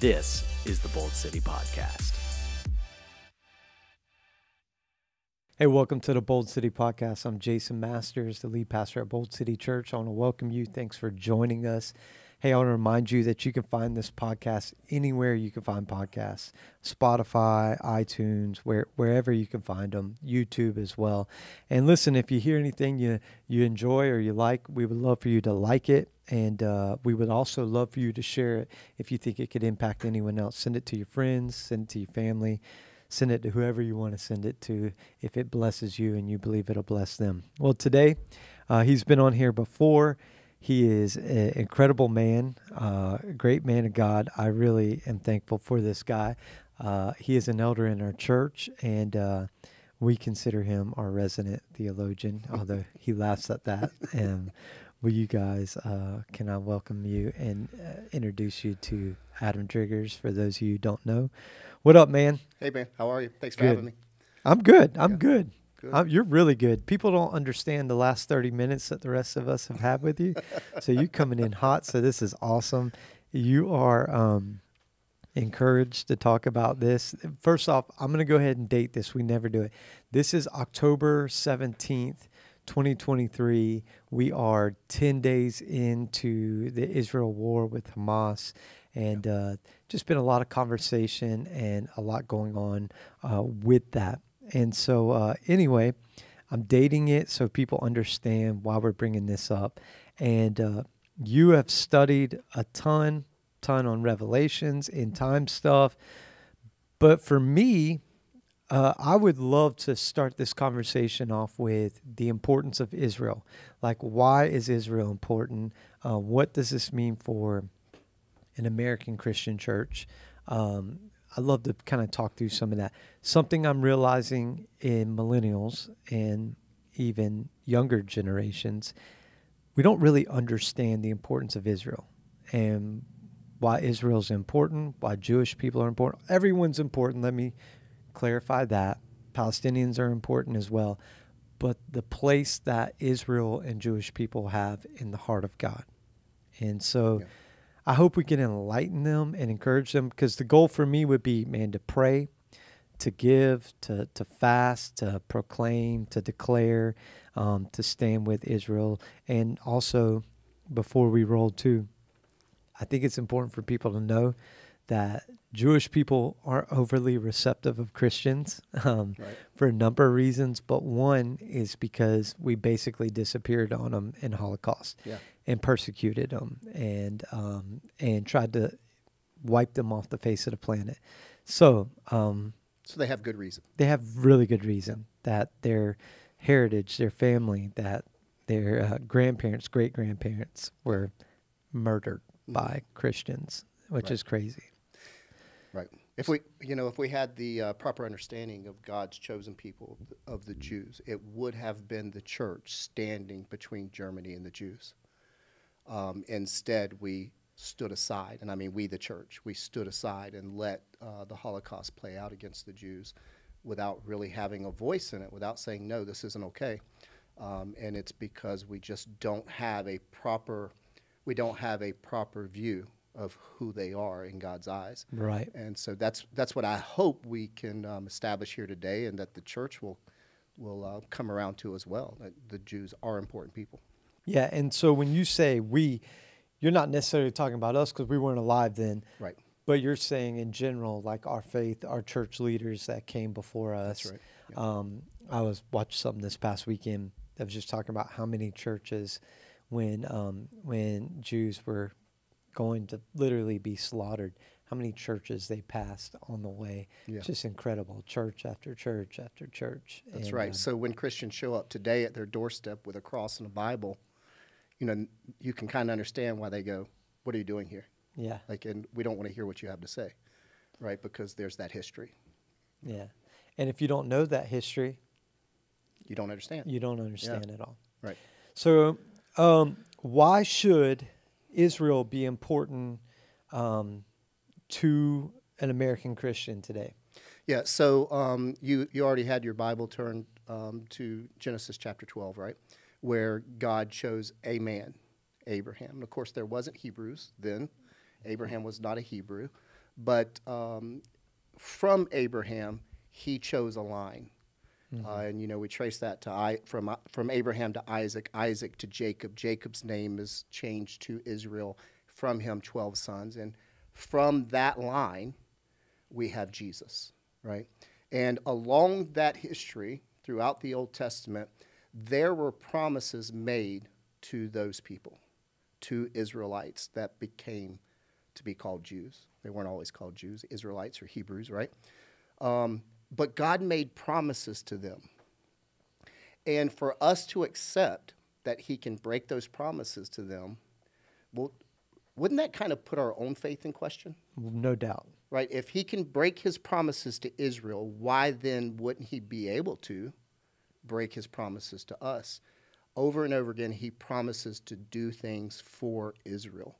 This is the Bold City Podcast. Hey, welcome to the Bold City Podcast. I'm Jason Masters, the lead pastor at Bold City Church. I want to welcome you. Thanks for joining us. Hey, I want to remind you that you can find this podcast anywhere you can find podcasts Spotify, iTunes, where, wherever you can find them, YouTube as well. And listen, if you hear anything you, you enjoy or you like, we would love for you to like it. And uh, we would also love for you to share it if you think it could impact anyone else. Send it to your friends, send it to your family send it to whoever you want to send it to if it blesses you and you believe it'll bless them. Well, today, uh, he's been on here before. He is an incredible man, uh, a great man of God. I really am thankful for this guy. Uh, he is an elder in our church, and uh, we consider him our resident theologian, although he laughs at that. And will you guys, uh, can I welcome you and uh, introduce you to Adam Driggers for those of you who don't know? What up, man? Hey, man. How are you? Thanks for having me. I'm good. I'm Yeah. good. I'm, you're really good. People don't understand the last 30 minutes that the rest of us have had with you. so you coming in hot. So this is awesome. You are um, encouraged to talk about this. First off, I'm going to go ahead and date this. We never do it. This is October 17th. 2023. We are 10 days into the Israel war with Hamas, and uh, just been a lot of conversation and a lot going on uh, with that. And so, uh, anyway, I'm dating it so people understand why we're bringing this up. And uh, you have studied a ton, ton on Revelations, in time stuff. But for me, uh, I would love to start this conversation off with the importance of Israel. Like, why is Israel important? Uh, what does this mean for an American Christian church? Um, I'd love to kind of talk through some of that. Something I'm realizing in millennials and even younger generations, we don't really understand the importance of Israel and why Israel's important, why Jewish people are important. Everyone's important. Let me clarify that. Palestinians are important as well. But the place that Israel and Jewish people have in the heart of God. And so Yeah. I hope we can enlighten them and encourage them because the goal for me would be, man, to pray, to give, to, to fast, to proclaim, to declare, um, to stand with Israel. And also, before we roll too, I think it's important for people to know that Jewish people aren't overly receptive of Christians um, Right. for a number of reasons, but one is because we basically disappeared on them in Holocaust Yeah. and persecuted them and um, and tried to wipe them off the face of the planet. So um, So they have good reason. they have really good reason that their heritage, their family, that their uh, grandparents, great grandparents were murdered Mhm. by Christians, which Right. is crazy. Right. If we, you know, if we had the uh, proper understanding of God's chosen people, of the, Jews, it would have been the church standing between Germany and the Jews. Um, instead, we stood aside, and I mean we, the church, we stood aside and let uh, the Holocaust play out against the Jews without really having a voice in it, without saying, no, this isn't okay. Um, and it's because we just don't have a proper, we don't have a proper view of who they are in God's eyes. Right. And so that's that's what I hope we can um, establish here today, and that the church will will uh, come around to as well. That the Jews are important people. Yeah. And so when you say we, you're not necessarily talking about us because we weren't alive then, Right. but you're saying in general, like our faith, our church leaders that came before us. That's right. Yeah. Um, I was watching something this past weekend that was just talking about how many churches, when um, when Jews were going to literally be slaughtered, how many churches they passed on the way. Yeah. Just incredible, church after church after church. That's And, right. um, so when Christians show up today at their doorstep with a cross and a Bible, you know, you can kind of understand why they go, "What are you doing here?" yeah, Like, and we don't want to hear what you have to say, right? Because there's that history. yeah. And if you don't know that history, You don't understand. you don't understand at all. Right. So, um, why should Israel be important um, to an American Christian today? Yeah, so um, you, you already had your Bible turned um, to Genesis chapter 12, right? Where God chose a man, Abraham. And of course, there wasn't Hebrews then. Abraham was not a Hebrew. but um, from Abraham, he chose a line. Uh, and you know we trace that to I, from uh, from Abraham to Isaac, Isaac to Jacob. Jacob's name is changed to Israel. From him, twelve sons, and from that line, we have Jesus, right? And along that history, throughout the Old Testament, there were promises made to those people, to Israelites that became to be called Jews. They weren't always called Jews, Israelites or Hebrews, right? Um, but God made promises to them. And for us to accept that He can break those promises to them, well, wouldn't that kind of put our own faith in question? No doubt. Right? If He can break His promises to Israel, why then wouldn't He be able to break His promises to us? Over and over again, He promises to do things for Israel.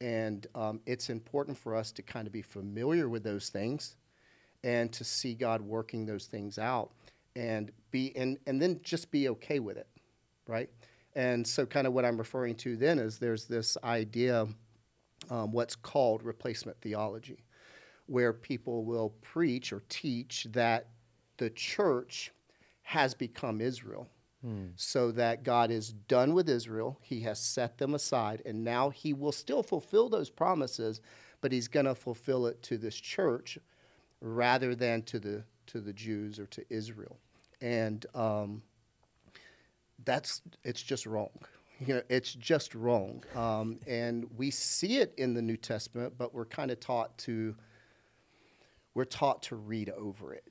And um, it's important for us to kind of be familiar with those things and to see God working those things out and be and, and then just be okay with it, right? And so kind of what I'm referring to then is there's this idea, um, what's called replacement theology, where people will preach or teach that the church has become Israel. So that God is done with Israel. He has set them aside, and now He will still fulfill those promises, but He's going to fulfill it to this church rather than to the to the Jews or to Israel, and um, that's it's just wrong. You know, it's just wrong, um, and we see it in the New Testament, but we're kind of taught to we're taught to read over it,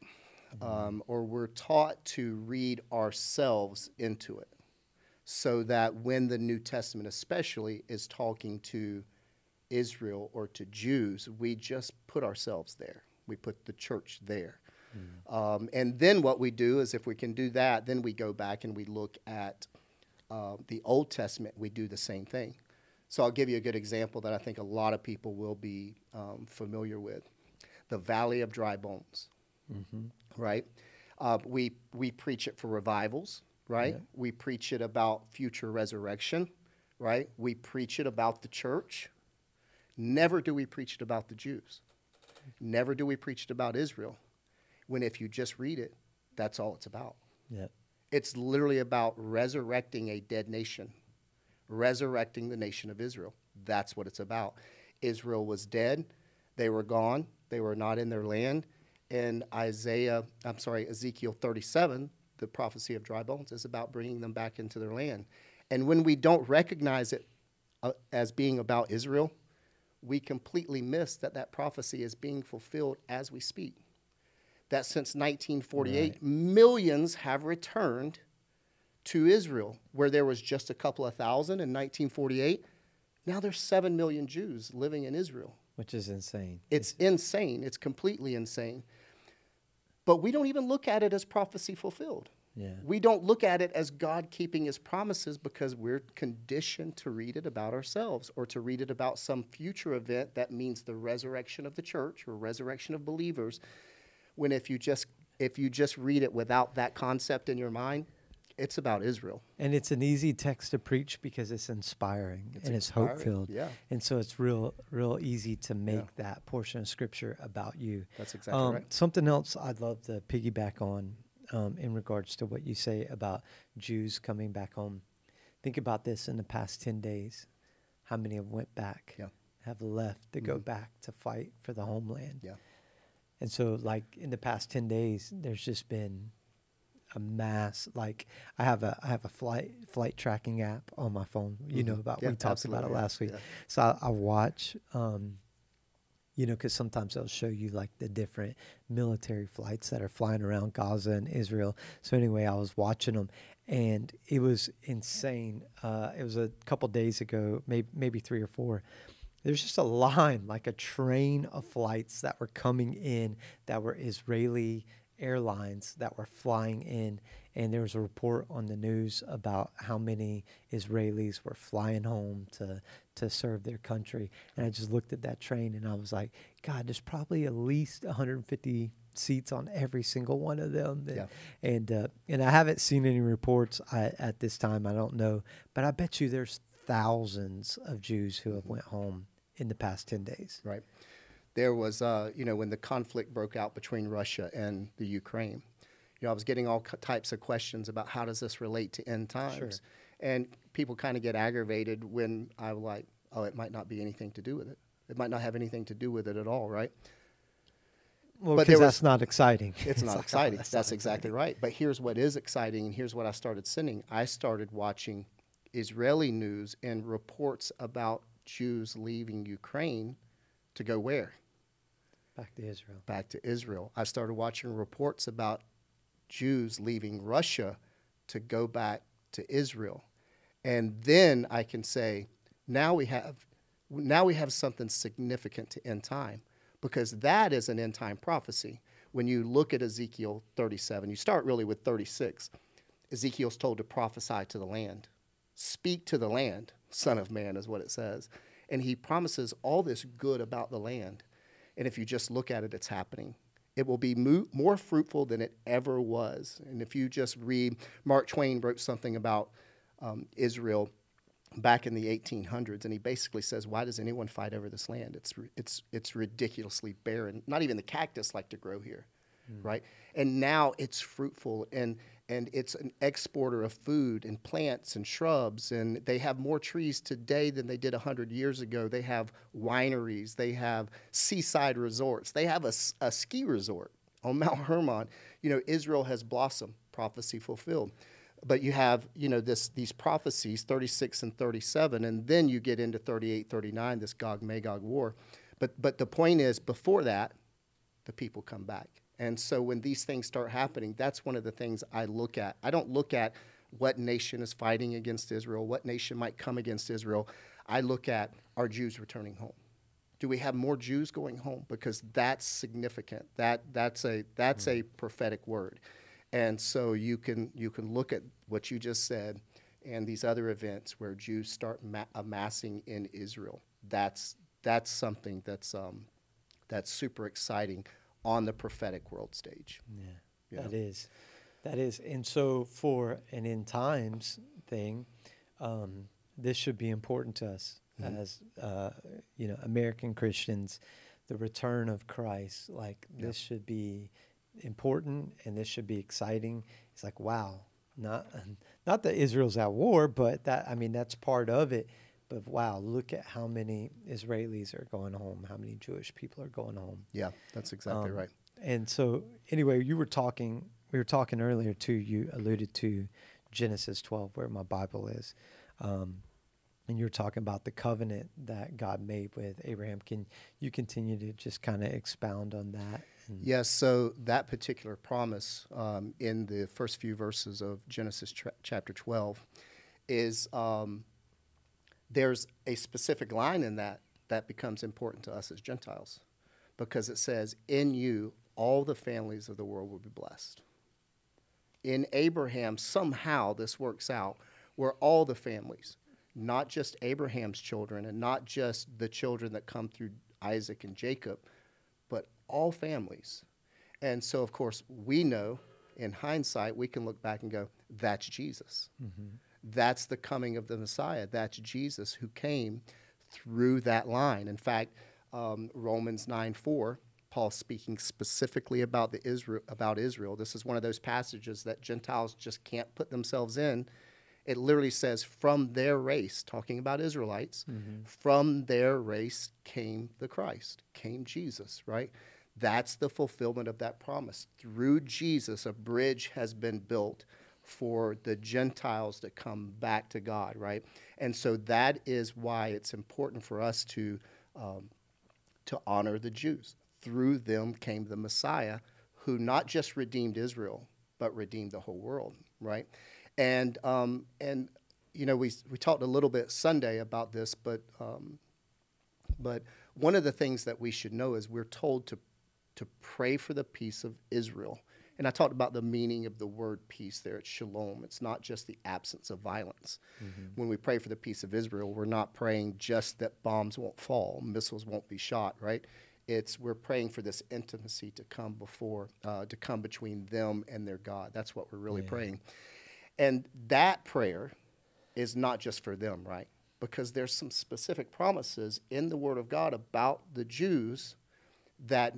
um, or we're taught to read ourselves into it, so that when the New Testament, especially, is talking to Israel or to Jews, we just put ourselves there. We put the church there. Um, and then what we do is, if we can do that, then we go back and we look at uh, the Old Testament. We do the same thing. So I'll give you a good example that I think a lot of people will be um, familiar with: the Valley of Dry Bones. Right? Uh, we we preach it for revivals. Right? We preach it about future resurrection. Right? We preach it about the church. Never do we preach it about the Jews. Never do we preach it about Israel. When if you just read it, that's all it's about. Yep. It's literally about resurrecting a dead nation, resurrecting the nation of Israel. That's what it's about. Israel was dead, they were gone, they were not in their land. And Isaiah, I'm sorry, Ezekiel 37, the prophecy of dry bones, is about bringing them back into their land. And when we don't recognize it uh, as being about Israel, we completely miss that that prophecy is being fulfilled as we speak that since 1948, millions have returned to Israel, where there was just a couple of thousand in 1948. Now there's 7 million Jews living in Israel. Which is insane. It's insane. It's completely insane. But we don't even look at it as prophecy fulfilled. Yeah. We don't look at it as God keeping his promises because we're conditioned to read it about ourselves or to read it about some future event that means the resurrection of the church or resurrection of believers when if you just if you just read it without that concept in your mind, it's about Israel. And it's an easy text to preach because it's inspiring It's and it's hope filled. yeah. And so it's real, real easy to make that portion of scripture about you. That's exactly um, right. Something else I'd love to piggyback on um, in regards to what you say about Jews coming back home. Think about this in the past 10 days. How many have went back, Yeah. have left to go back to fight for the homeland? Yeah. And so, like in the past ten days, there's just been a mass. Like I have a I have a flight flight tracking app on my phone. You know Mhm. about Yeah, we talked about it last week. So I, I watch. Um, you know, because sometimes they'll show you like the different military flights that are flying around Gaza and Israel. So anyway, I was watching them, and it was insane. Uh, it was a couple days ago, maybe maybe three or four. There's just a line, like a train of flights that were coming in that were Israeli airlines that were flying in. And there was a report on the news about how many Israelis were flying home to, to serve their country. And I just looked at that train and I was like, God, there's probably at least 150 seats on every single one of them. And, Yeah. and, uh, and I haven't seen any reports I, at this time. I don't know. But I bet you there's thousands of Jews who have went home in the past 10 days. Right. There was, uh, you know, when the conflict broke out between Russia and the Ukraine. You know, I was getting all types of questions about how does this relate to end times, Sure. and people kind of get aggravated when I am like, oh, it might not be anything to do with it. It might not have anything to do with it at all, right? Well, But because there that's not exciting. It's not like, oh, exciting. that's That's, not exactly right. But here's what is exciting, and here's what I started sending. I started watching Israeli news and reports about Jews leaving Ukraine to go where? Back to Israel. Back to Israel. I started watching reports about Jews leaving Russia to go back to Israel. And then I can say, now we have now we have something significant to end time because that is an end time prophecy. When you look at Ezekiel 37, you start really with 36. Ezekiel's told to prophesy to the land. Speak to the land, son of man, is what it says. And he promises all this good about the land. And if you just look at it, it's happening. It will be mo- more fruitful than it ever was. And if you just read, Mark Twain wrote something about um, Israel back in the 1800s, and he basically says, "Why does anyone fight over this land? It's it's it's ridiculously barren. Not even the cactus like to grow here, right? And now it's fruitful and and it's an exporter of food and plants and shrubs, and they have more trees today than they did 100 years ago. They have wineries, they have seaside resorts, they have a, a ski resort on Mount Hermon. You know, Israel has blossomed, prophecy fulfilled but you have you know this these prophecies 36 and 37 and then you get into 38 39 this gog magog war but but the point is before that the people come back and so when these things start happening that's one of the things i look at. I don't look at what nation is fighting against israel what nation might come against israel. I look at are jews returning home? Do we have more jews going home? Because that's significant. That that's a that's a prophetic word. And so you can you can look at what you just said and these other events where Jews start ma- amassing in Israel. That's that's something that's um, that's super exciting on the prophetic world stage. Yeah, Yeah. that is, that is, and so for an end times thing, um, this should be important to us Mhm. as uh, you know American Christians. The return of Christ, like Yeah. this, should be important, and this should be exciting. It's like wow, not not that Israel's at war, but that I mean that's part of it. But wow, look at how many Israelis are going home, how many Jewish people are going home. Yeah, that's exactly Um, right. And so, anyway, you were talking. We were talking earlier too. You alluded to Genesis 12, where my Bible is, um, and you were talking about the covenant that God made with Abraham. Can you continue to just kind of expound on that? And- Yes, so that particular promise um, in the first few verses of Genesis tra- chapter 12 is um, there's a specific line in that that becomes important to us as Gentiles because it says, In you, all the families of the world will be blessed. In Abraham, somehow this works out where all the families, not just Abraham's children and not just the children that come through Isaac and Jacob, but all families. And so, of course, we know in hindsight, we can look back and go, that's Jesus. Mm-hmm. That's the coming of the Messiah. That's Jesus who came through that line. In fact, um, Romans 9 4, Paul speaking specifically about, the Israel, about Israel. This is one of those passages that Gentiles just can't put themselves in. It literally says, from their race, talking about Israelites, from their race came the Christ, came Jesus, right? That's the fulfillment of that promise. Through Jesus, a bridge has been built for the Gentiles to come back to God, right? And so that is why it's important for us to um, to honor the Jews. Through them came the Messiah, who not just redeemed Israel, but redeemed the whole world, right? And um, and you know we we talked a little bit Sunday about this, but um, but one of the things that we should know is we're told to to pray for the peace of Israel. And I talked about the meaning of the word peace there. It's shalom. It's not just the absence of violence. When we pray for the peace of Israel, we're not praying just that bombs won't fall, missiles won't be shot, right? It's we're praying for this intimacy to come before, uh, to come between them and their God. That's what we're really praying. And that prayer is not just for them, right? Because there's some specific promises in the Word of God about the Jews that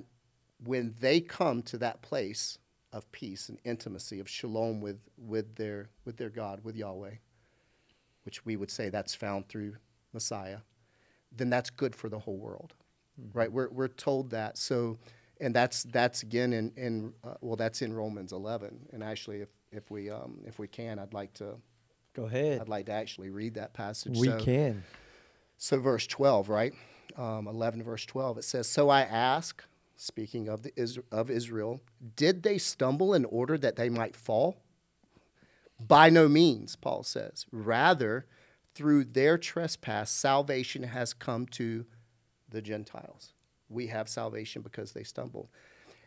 when they come to that place of peace and intimacy, of shalom with, with, their, with their God, with Yahweh, which we would say that's found through Messiah, then that's good for the whole world, right? We're, we're told that. So, and that's, that's again in, in uh, well, that's in Romans 11. And actually, if, if, we, um, if we can, I'd like to, Go ahead. I'd like to actually read that passage. We So- can. so, verse 12, right? Um, 11, verse 12, it says, So I ask, speaking of, the, Is- of Israel, did they stumble in order that they might fall? By no means, Paul says. Rather, through their trespass, salvation has come to the Gentiles. We have salvation because they stumbled.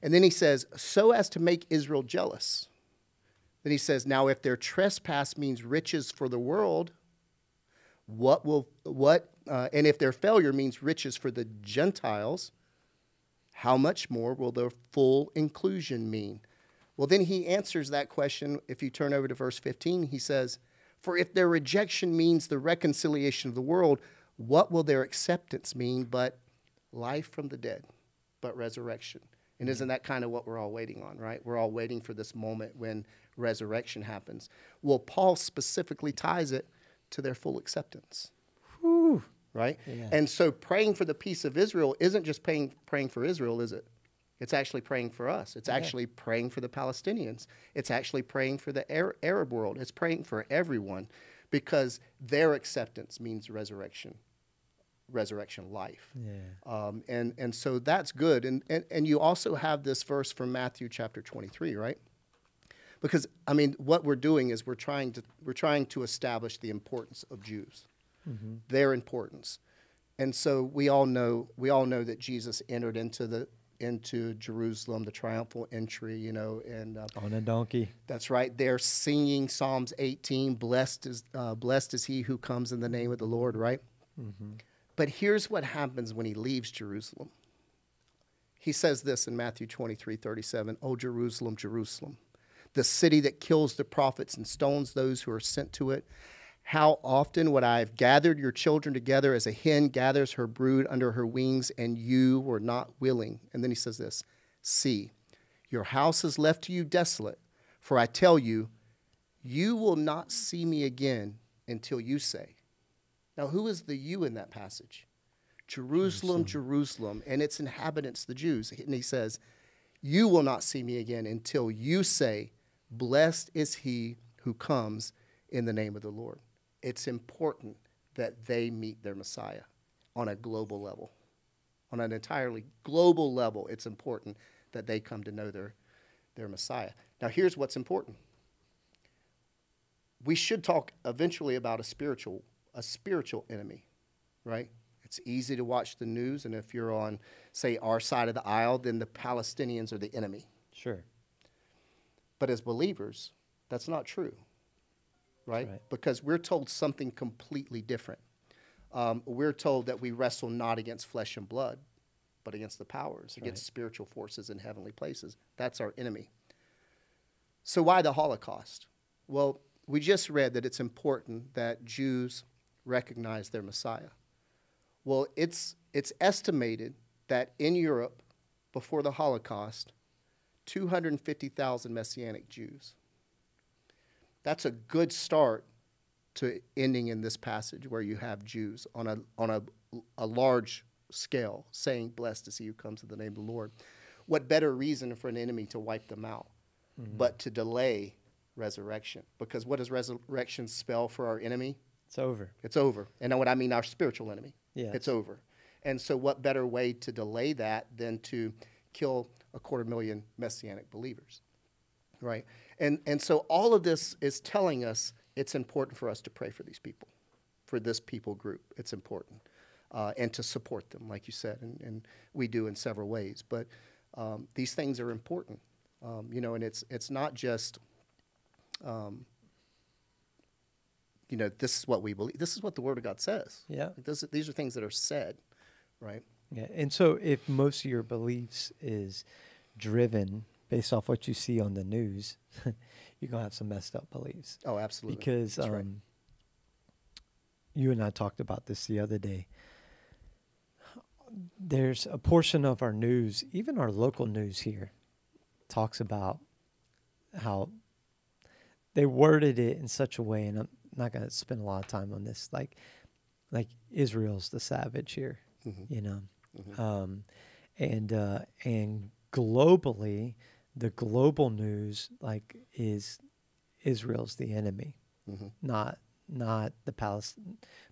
And then he says, So as to make Israel jealous. Then he says, Now if their trespass means riches for the world, what will what uh, and if their failure means riches for the gentiles how much more will their full inclusion mean? Well then he answers that question. If you turn over to verse 15 he says for if their rejection means the reconciliation of the world what will their acceptance mean but life from the dead but resurrection? And isn't that kind of what we're all waiting on right? We're all waiting for this moment when resurrection happens. Well paul specifically ties it to their full acceptance right Yeah. and so praying for the peace of israel isn't just praying, praying for israel is it it's actually praying for us it's actually praying for the palestinians it's actually praying for the Ar- arab world it's praying for everyone because their acceptance means resurrection resurrection life Yeah. um, and, and so that's good. And, and, and you also have this verse from Matthew chapter 23, right? Because, I mean, what we're doing is we're trying to, we're trying to establish the importance of Jews, their importance. And so we all know, we all know that Jesus entered into, the, into Jerusalem, the triumphal entry, you know, and uh, On a donkey. that's right. They're singing Psalms 18, blessed is, uh, blessed is he who comes in the name of the Lord, right? But here's what happens when he leaves Jerusalem. He says this in Matthew 23, 37, O Jerusalem, Jerusalem, the city that kills the prophets and stones those who are sent to it. How often would I have gathered your children together as a hen gathers her brood under her wings, and you were not willing? And then he says this See, your house is left to you desolate, for I tell you, you will not see me again until you say. Now, who is the you in that passage? Jerusalem, Jerusalem, and its inhabitants, the Jews. And he says, You will not see me again until you say, Blessed is he who comes in the name of the Lord. It's important that they meet their Messiah on a global level. On an entirely global level, it's important that they come to know their, their Messiah. Now, here's what's important we should talk eventually about a spiritual a spiritual enemy right it's easy to watch the news and if you're on say our side of the aisle then the palestinians are the enemy Sure. but as believers that's not true right, right. because we're told something completely different. Um, we're told that we wrestle not against flesh and blood but against the powers against spiritual forces in heavenly places. That's our enemy. So why the holocaust? Well we just read that it's important that jews recognize their messiah. Well it's it's estimated that in europe before the holocaust 250,000 messianic jews that's a good start to ending in this passage where you have Jews on a, on a, a large scale saying, Blessed is he who comes in the name of the Lord. What better reason for an enemy to wipe them out mm-hmm. but to delay resurrection? Because what does resurrection spell for our enemy? It's over. It's over. And what I mean? Our spiritual enemy. Yes. It's over. And so, what better way to delay that than to kill a quarter million messianic believers? Right? And, and so, all of this is telling us it's important for us to pray for these people, for this people group. It's important. Uh, and to support them, like you said, and, and we do in several ways. But um, these things are important, um, you know, and it's, it's not just you know, this is what we believe. This is what the Word of God says. Yeah. Like, these are things that are said, right? Yeah. And so if most of your beliefs is driven based off what you see on the news, you're gonna have some messed up beliefs. Oh, absolutely. Because um, right. you and I talked about this the other day. there's a portion of our news, even our local news here, talks about how they worded it in such a way, and I'm not going to spend a lot of time on this, like like Israel's the savage here, Mhm. you know, Mhm. um, and uh, and globally, the global news like is Israel's the enemy, Mhm. not not the Palis-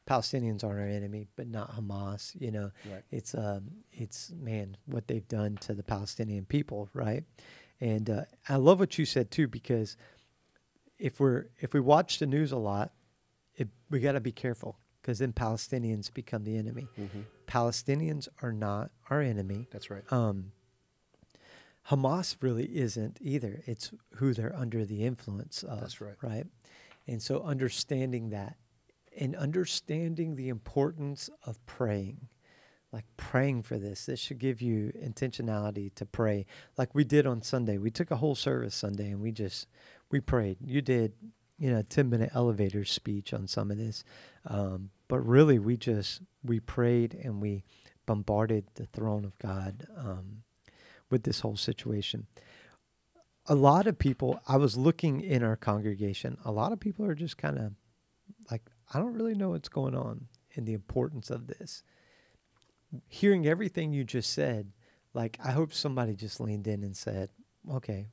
Palestinians aren't our enemy, but not Hamas. You know, Right. it's um it's man what they've done to the Palestinian people, right? And uh, I love what you said too because if we're if we watch the news a lot, it, we got to be careful because then Palestinians become the enemy. Mhm. Palestinians are not our enemy. That's right. Um, Hamas really isn't either. It's who they're under the influence of. That's right. Right. And so understanding that and understanding the importance of praying, like praying for this, this should give you intentionality to pray. Like we did on Sunday. We took a whole service Sunday and we just, we prayed. You did, you know, a 10 minute elevator speech on some of this. Um, but really, we just, we prayed and we bombarded the throne of God um, with this whole situation. A lot of people i was looking in our congregation a lot of people are just kind of like i don't really know what's going on and the importance of this. Hearing everything you just said like i hope somebody just leaned in and said okay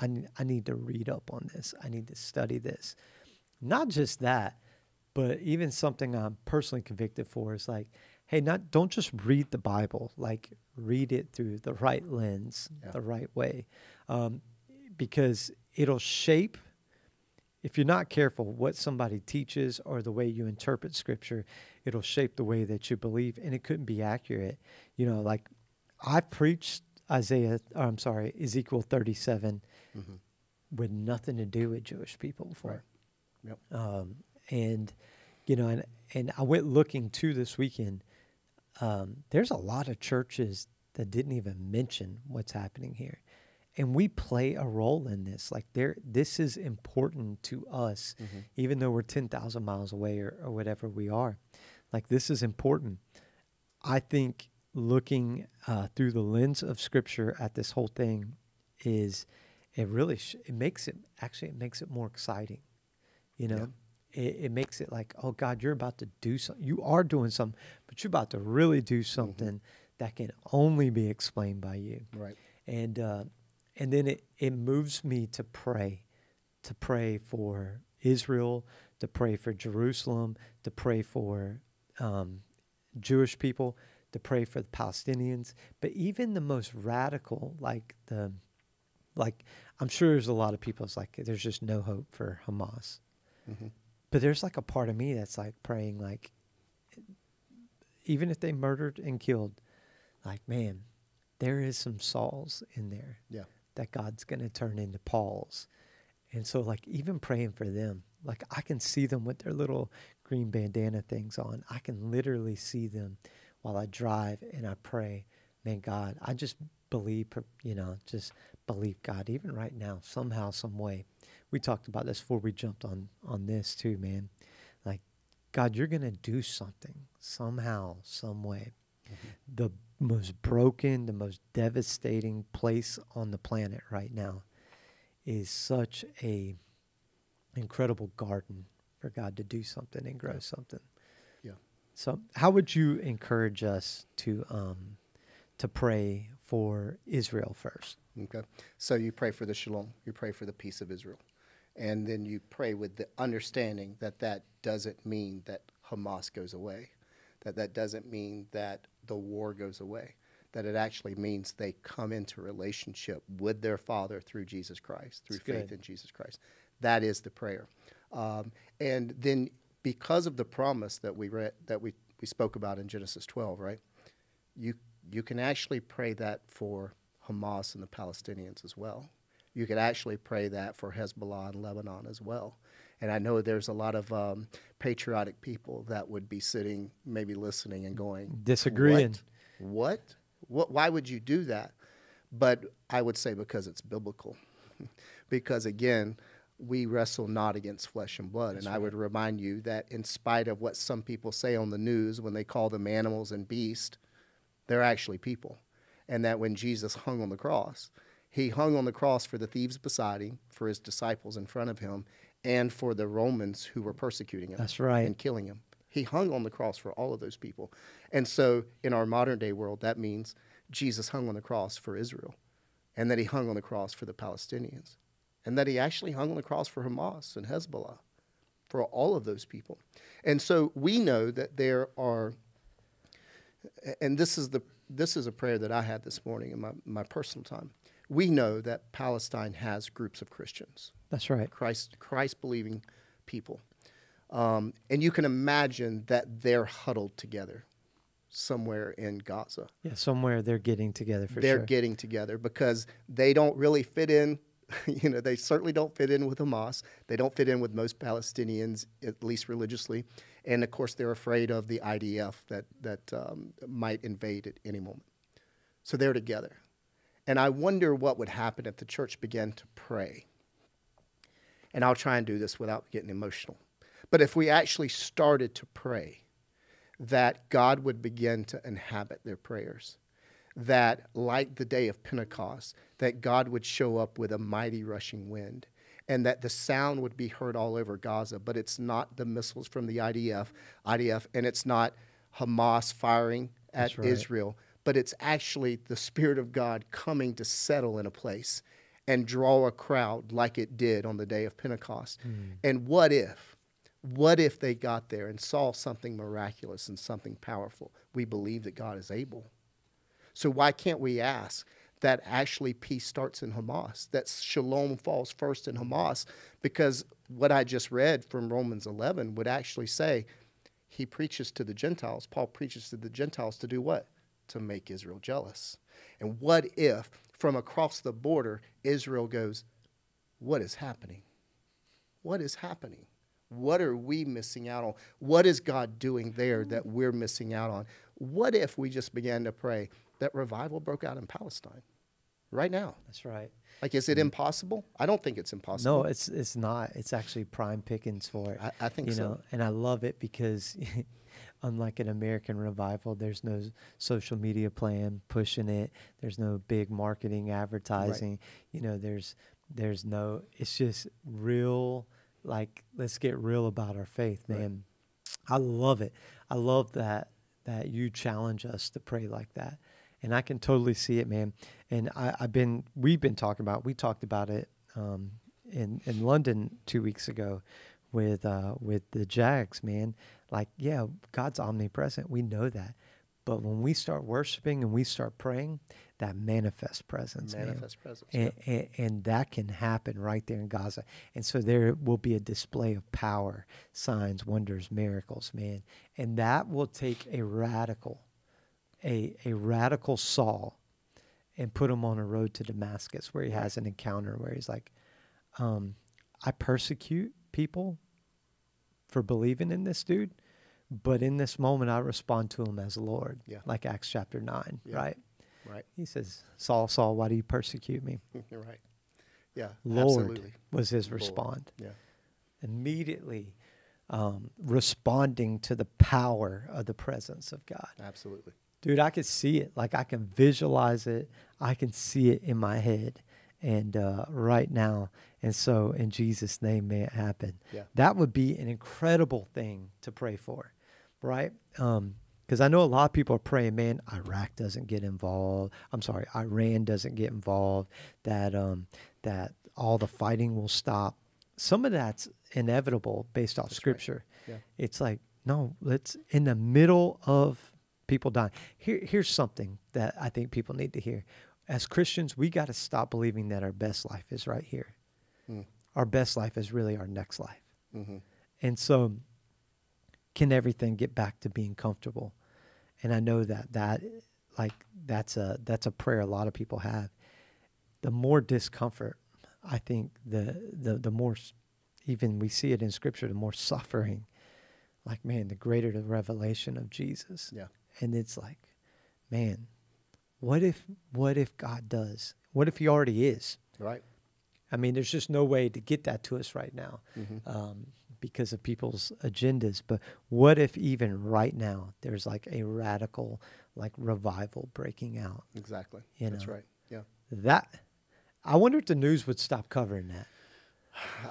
i, I need to read up on this. I need to study this. Not just that but even something i'm personally convicted for is like hey not don't just read the bible like read it through the right lens Yeah. the right way um, because it'll shape if you're not careful what somebody teaches or the way you interpret scripture it'll shape the way that you believe and it couldn't be accurate you know like i've preached isaiah or i'm sorry ezekiel 37 Mhm. with nothing to do with jewish people before Yep. um, and you know and, and i went looking too this weekend um, there's a lot of churches that didn't even mention what's happening here. And we play a role in this. Like there this is important to us Mhm. even though we're 10,000 miles away or, or whatever we are. Like this is important. I think looking uh, through the lens of scripture at this whole thing is it really sh- it makes it actually it makes it more exciting you know it, it makes it like oh god you're about to do something you are doing something but you're about to really do something that can only be explained by you Right. and uh, and then it, it moves me to pray to pray for israel to pray for jerusalem to pray for um, jewish people to pray for the palestinians but even the most radical like the like i'm sure there's a lot of people it's like there's just no hope for hamas Mhm. But there's like a part of me that's like praying like even if they murdered and killed like man there is some sauls in there Yeah. that god's going to turn into pauls and so like even praying for them like i can see them with their little green bandana things on i can literally see them while i drive and i pray man god i just believe you know just believe god even right now somehow some way. We talked about this before we jumped on on this too man. Like god you're gonna do something somehow some way. The most broken the most devastating place on the planet right now is such a incredible garden for god to do something and grow Yeah. something. Yeah. so how would you encourage us to um to pray for israel first Okay. So you pray for the shalom. You pray for the peace of Israel. And then you pray with the understanding that that doesn't mean that Hamas goes away, that that doesn't mean that the war goes away, that it actually means they come into relationship with their Father through Jesus Christ, through That's faith good. in Jesus Christ. That is the prayer. Um, and then because of the promise that we read, that we, we spoke about in Genesis 12, right? you you can actually pray that for Hamas and the Palestinians as well. You could actually pray that for Hezbollah and Lebanon as well. And I know there's a lot of um, patriotic people that would be sitting, maybe listening and going, Disagreeing. What? What? what? Why would you do that? But I would say because it's biblical. because again, we wrestle not against flesh and blood. and I would remind you that in spite of what some people say on the news when they call them animals and beasts, They're actually people. And that when Jesus hung on the cross, he hung on the cross for the thieves beside him, for his disciples in front of him, and for the Romans who were persecuting him That's right. and killing him. He hung on the cross for all of those people. And so in our modern day world, that means Jesus hung on the cross for Israel, and that he hung on the cross for the Palestinians, and that he actually hung on the cross for Hamas and Hezbollah, for all of those people. And so we know that there are, and this is the this is a prayer that I had this morning in my, my personal time. We know that Palestine has groups of Christians. That's right. Christ Christ believing people. Um, and you can imagine that they're huddled together somewhere in Gaza. Yeah, somewhere they're getting together for sure. they're getting together because they don't really fit in. you know, they certainly don't fit in with Hamas. They don't fit in with most Palestinians, at least religiously. And of course, they're afraid of the IDF that that um, might invade at any moment. So they're together. And I wonder what would happen if the church began to pray. And I'll try and do this without getting emotional. But if we actually started to pray, that God would begin to inhabit their prayers. That, like the day of Pentecost, that God would show up with a mighty rushing wind, and that the sound would be heard all over Gaza. But it's not the missiles from the IDF, IDF, and it's not Hamas firing at right. Israel, but it's actually the Spirit of God coming to settle in a place and draw a crowd like it did on the day of Pentecost. Hmm. And what if? What if they got there and saw something miraculous and something powerful? We believe that God is able. So why can't we ask that actually peace starts in Hamas, that shalom falls first in Hamas? Because what I just read from Romans 11 would actually say he preaches to the Gentiles, Paul preaches to the Gentiles to do what? To make Israel jealous. And what if from across the border, Israel goes, What is happening? What is happening? What are we missing out on? What is God doing there that we're missing out on? What if we just began to pray that revival broke out in Palestine right now? That's right. Like, is it impossible? I don't think it's impossible. No, it's it's not. It's actually prime pickings for it. I- I think you so. know, and I love it because unlike an American revival, there's no social media plan pushing it. There's no big marketing advertising. You know, there's there's no. It's just real. Like, let's get real about our faith, Right. man. I love it. I love that that you challenge us to pray like that. And I can totally see it, man. And I, I've been we've been talking about we talked about it um, in in London two weeks ago with uh, with the Jags, man. Like, yeah, God's omnipresent. We know that. But when we start worshiping and we start praying, that manifests presence, man. Manifest presence. And, and, and that can happen right there in Gaza. And so there will be a display of power, signs, wonders, miracles, man. And that will take a radical, a, a radical Saul and put him on a road to Damascus where he has an encounter where he's like, um, I persecute people for believing in this dude, but in this moment I respond to him as Lord, Yeah. like Acts chapter 9, Yeah. right? Right. He says, Saul, Saul, why do you persecute me? You're right. Yeah. Lord Absolutely. was his respond. Yeah. Immediately um, responding to the power of the presence of God. Absolutely. Dude, I could see it. Like I can visualize it. I can see it in my head. And uh, right now. And so, in Jesus' name, may it happen. Yeah. That would be an incredible thing to pray for, right? Because I know a lot of people are praying, man, Iraq doesn't get involved. I'm sorry, Iran doesn't get involved. That um, that all the fighting will stop. Some of that's inevitable based off That's right. scripture. Yeah. It's like, no, let's in the middle of people dying. Here, here's something that I think people need to hear. As Christians, we got to stop believing that our best life is right here. Mm. Our best life is really our next life. hmm And so, can everything get back to being comfortable? And I know that that like that's a that's a prayer a lot of people have. The more discomfort, I think the the the more even we see it in scripture, the more suffering. Like man, the greater the revelation of Jesus. Yeah. And it's like, man, what if what if God does? What if he already is? Right. I mean, there's just no way to get that to us right now Mhm. um, because of people's agendas. But what if even right now there's like a radical, like revival breaking out. Exactly. You That's know. right. Yeah. That I wonder if the news would stop covering that.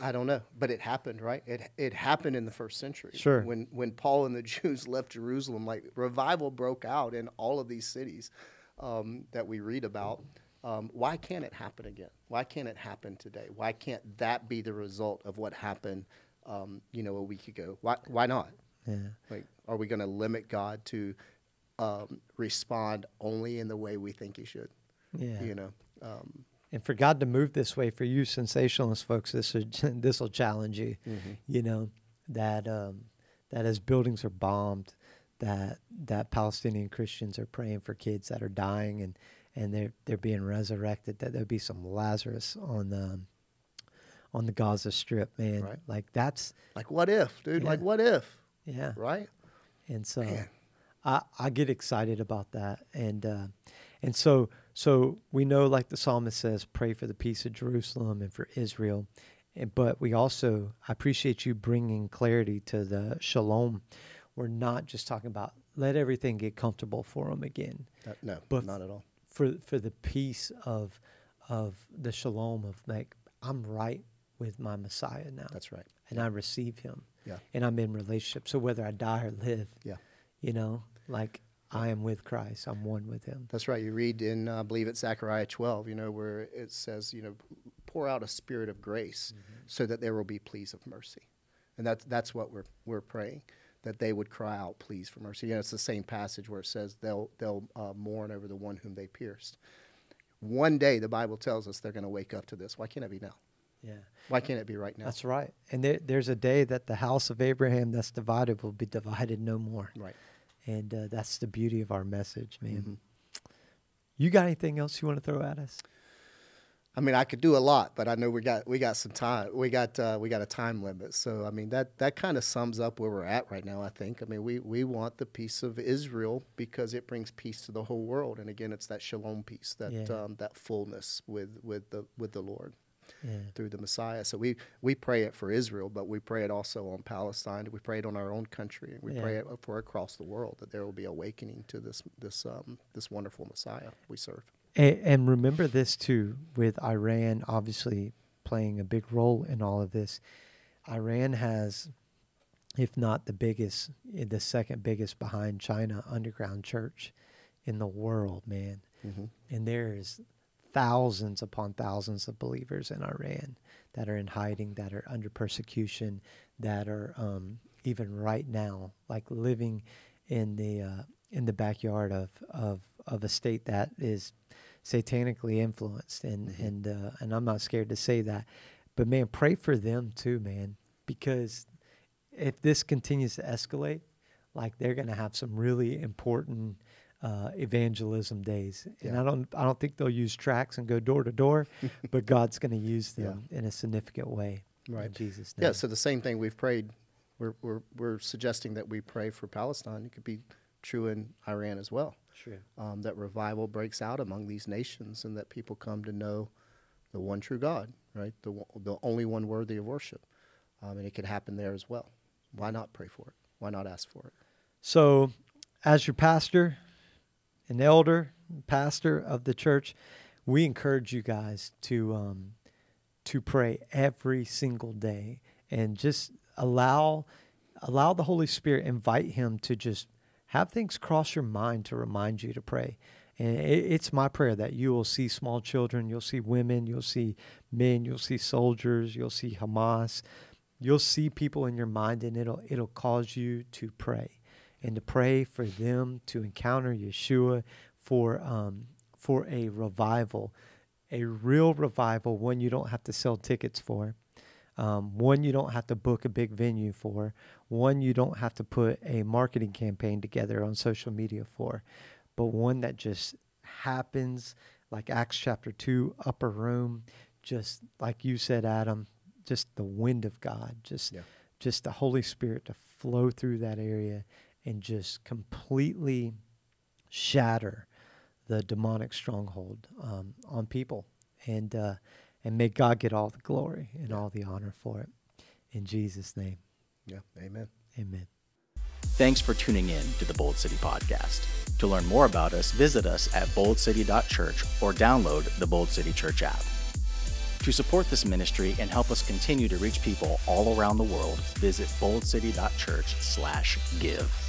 I don't know, but it happened, right? It it happened in the first century. Sure. When when Paul and the Jews left Jerusalem, like revival broke out in all of these cities um, that we read about. Um, why can't it happen again? Why can't it happen today? Why can't that be the result of what happened, um, you know, a week ago? Why why not? Yeah. Like, are we going to limit God to um, respond only in the way we think He should? Yeah. You know. Um, And for God to move this way for you sensationalist folks, this will this will challenge you. You know that um, that as buildings are bombed, that that Palestinian Christians are praying for kids that are dying and and they're they're being resurrected. That there'll be some Lazarus on the on the Gaza Strip, man. Right. Like that's like, what if, dude? Like, what if? yeah. Right? and so Man. I, I get excited about that and uh, and so so we know like the psalmist says pray for the peace of jerusalem and for israel and, but we also i appreciate you bringing clarity to the shalom we're not just talking about let everything get comfortable for them again Uh, no, But- not at all. for for the peace of of the shalom of like i'm right with my messiah now That's right. and i receive him Yeah. and i'm in relationship so whether i die or live Yeah. you know, like I am with Christ, I'm one with Him. That's right. You read in, uh, I believe it's Zechariah 12, you know, where it says, you know, pour out a spirit of grace so that there will be pleas of mercy. And that's, that's what we're, we're praying, that they would cry out pleas for mercy. You know, it's the same passage where it says they'll, they'll uh, mourn over the one whom they pierced. One day, the Bible tells us they're going to wake up to this. Why can't it be now? Yeah, Why can't it be right now? that's right. And there, there's a day that the house of Abraham that's divided will be divided no more. right. And uh, that's the beauty of our message, man. Mhm. You got anything else you want to throw at us? I mean, I could do a lot, but I know we got we got some time. We got uh, we got a time limit. So I mean, that that kind of sums up where we're at right now. I think. I mean, we we want the peace of Israel because it brings peace to the whole world. And again, it's that shalom peace, that Yeah. um, that fullness with with the with the Lord Yeah. through the Messiah. So we we pray it for Israel, but we pray it also on Palestine. We pray it on our own country. And we pray it for across the world that there will be awakening to this this um, this wonderful Messiah we serve. And, and remember this too, with Iran obviously playing a big role in all of this. Iran has, if not the biggest, the second biggest behind China underground church in the world, man. Mhm. And there's thousands upon thousands of believers in Iran that are in hiding, that are under persecution, that are um, even right now, like living in the uh, in the backyard of, of of a state that is satanically influenced, and and uh, and I'm not scared to say that, but man, pray for them too, man, because if this continues to escalate, like they're going to have some really important uh, evangelism days, and Yeah. I don't I don't think they'll use tracts and go door to door, but God's going to use Yeah. them in a significant way. Right. In Jesus' name. Yeah, so the same thing we've prayed, we're, we're, we're suggesting that we pray for Palestine. It could be true in Iran as well. True. Um, that revival breaks out among these nations and that people come to know the one true God, right? The, the only one worthy of worship. Um, and it could happen there as well. Why not pray for it? Why not ask for it? So, as your pastor, an elder, pastor of the church, we encourage you guys to um, to pray every single day and just allow allow the Holy Spirit invite Him to just have things cross your mind to remind you to pray. And it, it's my prayer that you will see small children, you'll see women, you'll see men, you'll see soldiers, you'll see Hamas, you'll see people in your mind, and it'll it'll cause you to pray and to pray for them to encounter Yeshua for um, for a revival, a real revival, one you don't have to sell tickets for, um, one you don't have to book a big venue for, one you don't have to put a marketing campaign together on social media for, but one that just happens like Acts chapter 2, upper room, just like you said, Adam, just the wind of God, just Yeah. just the Holy Spirit to flow through that area and just completely shatter the demonic stronghold um, on people, and uh, and may God get all the glory and all the honor for it. In Jesus' name, Yeah, amen. Amen. Thanks for tuning in to the Bold City Podcast. To learn more about us, visit us at boldcity.church or download the Bold City Church app. To support this ministry and help us continue to reach people all around the world, visit boldcity.church/give.